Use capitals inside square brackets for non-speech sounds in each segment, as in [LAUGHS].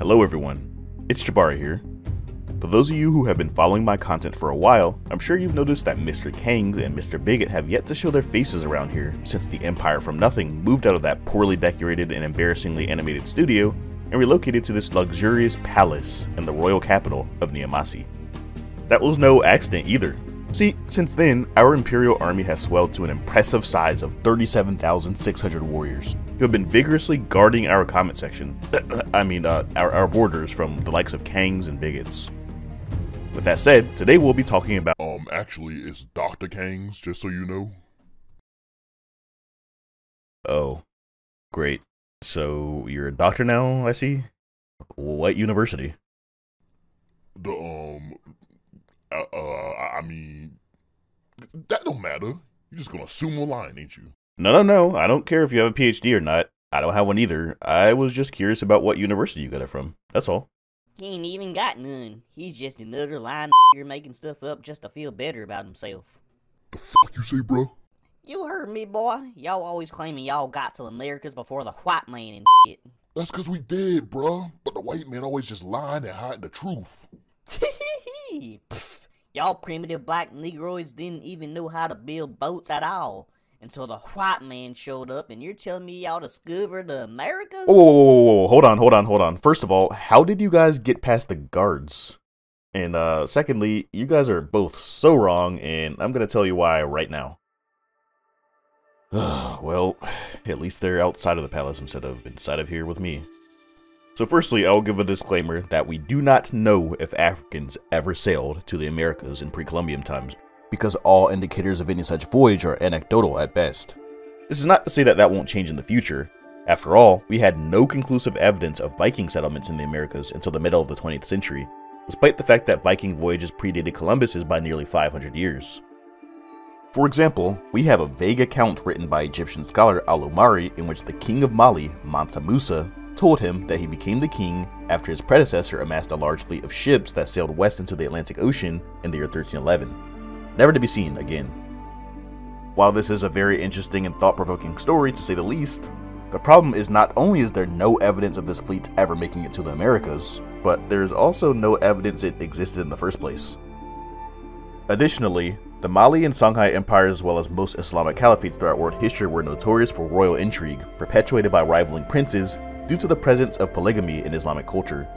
Hello everyone, it's Jabari here. For those of you who have been following my content for a while, I'm sure you've noticed that Mr. Kangs and Mr. Bigot have yet to show their faces around here since the Empire from Nothing moved out of that poorly decorated and embarrassingly animated studio and relocated to this luxurious palace in the royal capital of Niamasi. That was no accident either. See, since then, our Imperial army has swelled to an impressive size of 37,600 warriors, who have been vigorously guarding our comment section, [CLEARS THROAT] I mean, uh, our, our borders from the likes of Kangs and Bigots. With that said, today we'll be talking about- Um, actually, it's Dr. Kangs, just so you know. Oh, great. So, you're a doctor now, I see? What university? The, um, uh, uh, I mean, that don't matter. You're just gonna assume a line, ain't you? No, no, no. I don't care if you have a PhD or not. I don't have one either. I was just curious about what university you got it from. That's all. He ain't even got none. He's just another lying [LAUGHS] you're making stuff up just to feel better about himself. The fuck you say, bro? You heard me, boy. Y'all always claiming y'all got to the Americas before the white man and shit. That's cause we did, bro. But the white man always just lying and hiding the truth. [LAUGHS] Pff, y'all primitive black negroids didn't even know how to build boats at all. Until the white man showed up and you're telling me y'all discovered the Americas? Whoa, whoa, whoa, whoa, hold on, hold on, hold on. First of all, how did you guys get past the guards? And uh, secondly, you guys are both so wrong, and I'm gonna tell you why right now. [SIGHS] well, at least they're outside of the palace instead of inside of here with me. So firstly, I'll give a disclaimer that we do not know if Africans ever sailed to the Americas in pre-Columbian times, because all indicators of any such voyage are anecdotal at best. This is not to say that that won't change in the future. After all, we had no conclusive evidence of Viking settlements in the Americas until the middle of the 20th century, despite the fact that Viking voyages predated Columbus's by nearly 500 years. For example, we have a vague account written by Egyptian scholar Al-Umari in which the king of Mali, Mansa Musa, told him that he became the king after his predecessor amassed a large fleet of ships that sailed west into the Atlantic Ocean in the year 1311, never to be seen again. While this is a very interesting and thought-provoking story to say the least, the problem is not only is there no evidence of this fleet ever making it to the Americas, but there is also no evidence it existed in the first place. Additionally, the Mali and Songhai empires as well as most Islamic caliphates throughout world history were notorious for royal intrigue, perpetuated by rivaling princes due to the presence of polygamy in Islamic culture.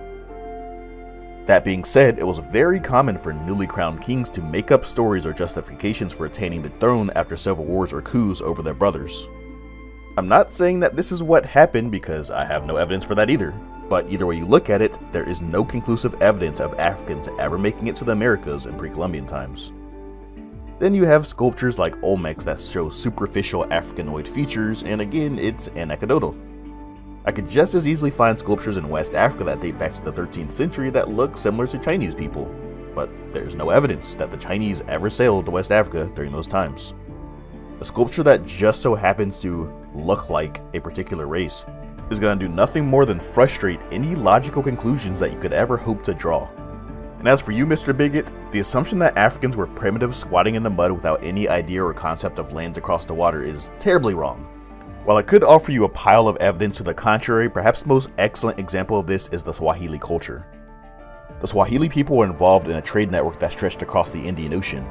That being said, it was very common for newly crowned kings to make up stories or justifications for attaining the throne after civil wars or coups over their brothers. I'm not saying that this is what happened because I have no evidence for that either, but either way you look at it, there is no conclusive evidence of Africans ever making it to the Americas in pre-Columbian times. Then you have sculptures like Olmecs that show superficial Africanoid features, and again, it's anecdotal. I could just as easily find sculptures in West Africa that date back to the 13th century that look similar to Chinese people, but there's no evidence that the Chinese ever sailed to West Africa during those times. A sculpture that just so happens to look like a particular race is going to do nothing more than frustrate any logical conclusions that you could ever hope to draw. And as for you, Mr. Bigot, the assumption that Africans were primitive squatting in the mud without any idea or concept of lands across the water is terribly wrong. While I could offer you a pile of evidence to the contrary, perhaps the most excellent example of this is the Swahili culture. The Swahili people were involved in a trade network that stretched across the Indian Ocean.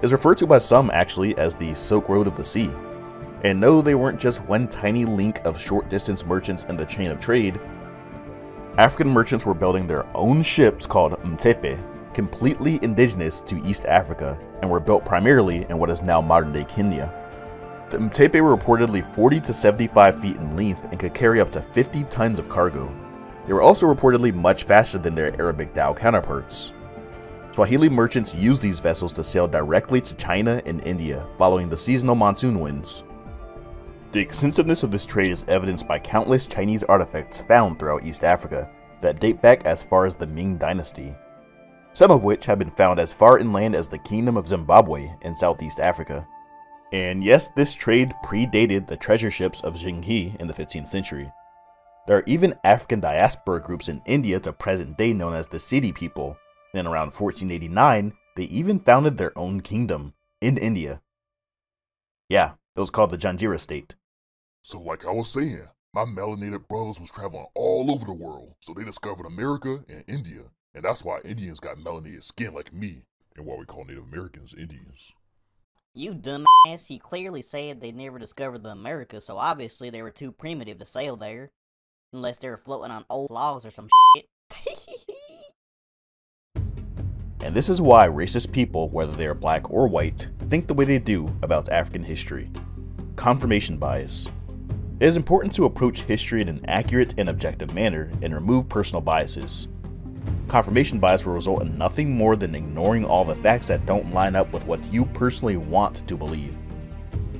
It is referred to by some actually as the Silk Road of the Sea. And no, they weren't just one tiny link of short distance merchants in the chain of trade. African merchants were building their own ships called Mtepe, completely indigenous to East Africa, and were built primarily in what is now modern day Kenya. The Mtepe were reportedly 40 to 75 feet in length and could carry up to 50 tons of cargo. They were also reportedly much faster than their Arabic dhow counterparts. Swahili merchants used these vessels to sail directly to China and India following the seasonal monsoon winds. The extensiveness of this trade is evidenced by countless Chinese artifacts found throughout East Africa that date back as far as the Ming Dynasty, some of which have been found as far inland as the Kingdom of Zimbabwe in Southeast Africa. And yes, this trade predated the treasure ships of Zheng He in the 15th century. There are even African diaspora groups in India to present day known as the Sidi people, and around 1489, they even founded their own kingdom in India. Yeah, it was called the Janjira state. So like I was saying, My melanated brothers was traveling all over the world, so they discovered America and India, and that's why Indians got melanated skin like me, and why we call Native Americans Indians. You dumbass, you clearly said they never discovered the America, so obviously they were too primitive to sail there. Unless they were floating on old logs or some shit. [LAUGHS] And this is why racist people, whether they are black or white, think the way they do about African history. Confirmation bias. It is important to approach history in an accurate and objective manner and remove personal biases. Confirmation bias will result in nothing more than ignoring all the facts that don't line up with what you personally want to believe.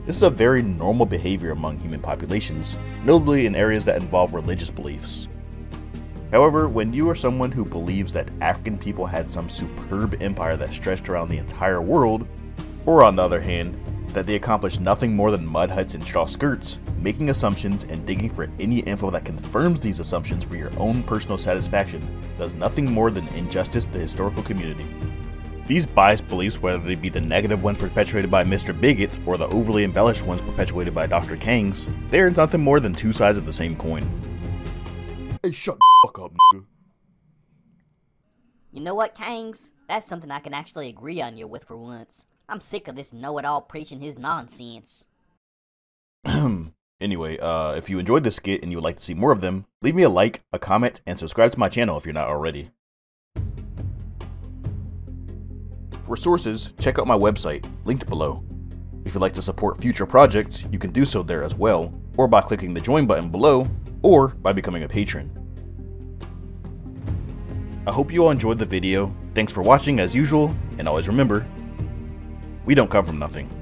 This is a very normal behavior among human populations, notably in areas that involve religious beliefs. However, when you are someone who believes that African people had some superb empire that stretched around the entire world, or on the other hand, that they accomplished nothing more than mud huts and straw skirts, making assumptions and digging for any info that confirms these assumptions for your own personal satisfaction does nothing more than injustice to the historical community. These biased beliefs, whether they be the negative ones perpetuated by Mr. Bigot or the overly embellished ones perpetuated by Dr. Kangs, they are nothing more than two sides of the same coin. Hey, shut the fuck up, nigga. You know what, Kangs? That's something I can actually agree on you with for once. I'm sick of this know-it-all preaching his nonsense. [CLEARS THROAT] anyway, uh, if you enjoyed this skit and you would like to see more of them, leave me a like, a comment, and subscribe to my channel if you're not already. For sources, check out my website, linked below. If you'd like to support future projects, you can do so there as well, or by clicking the join button below, or by becoming a patron. I hope you all enjoyed the video, thanks for watching as usual, and always remember, we don't come from nothing.